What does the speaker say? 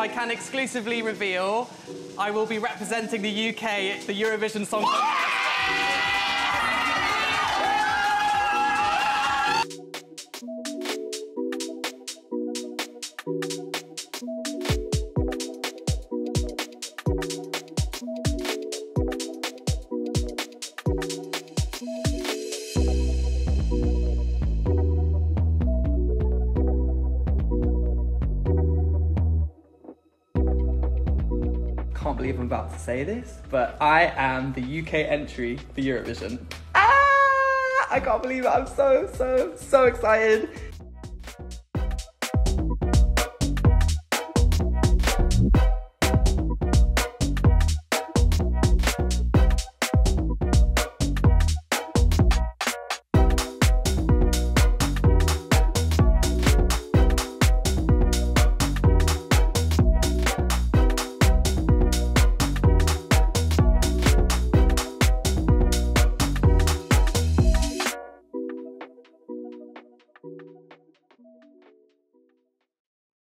I can exclusively reveal I will be representing the UK at the Eurovision Song Contest. Can't believe I'm about to say this, but I am the UK entry for Eurovision. Ah! I can't believe it. I'm so, so, so excited.